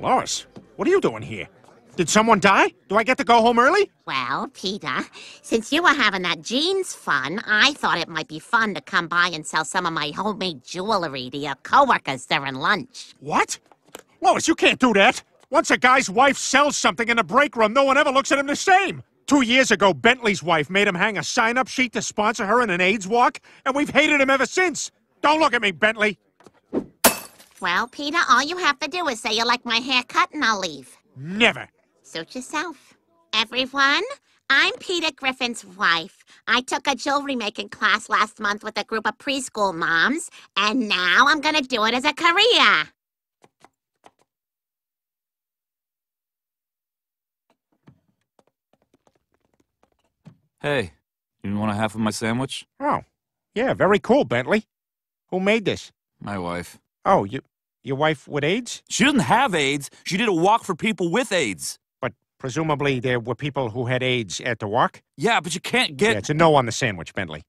Lois, what are you doing here? Did someone die? Do I get to go home early? Well, Peter, since you were having that jeans fun, I thought it might be fun to come by and sell some of my homemade jewelry to your coworkers during lunch. What? Lois, you can't do that. Once a guy's wife sells something in the break room, no one ever looks at him the same. Two years ago, Bentley's wife made him hang a sign up sheet to sponsor her in an AIDS walk, and we've hated him ever since. Don't look at me, Bentley. Well, Peter, all you have to do is say you like my haircut and I'll leave. Never. Suit yourself. Everyone, I'm Peter Griffin's wife. I took a jewelry making class last month with a group of preschool moms, and now I'm gonna do it as a career. Hey, you want a half of my sandwich? Oh, yeah, very cool, Bentley. Who made this? My wife. Oh, you, your wife with AIDS? She doesn't have AIDS. She did a walk for people with AIDS. But presumably there were people who had AIDS at the walk? Yeah, but you can't get. Yeah, it's a no on the sandwich, Bentley.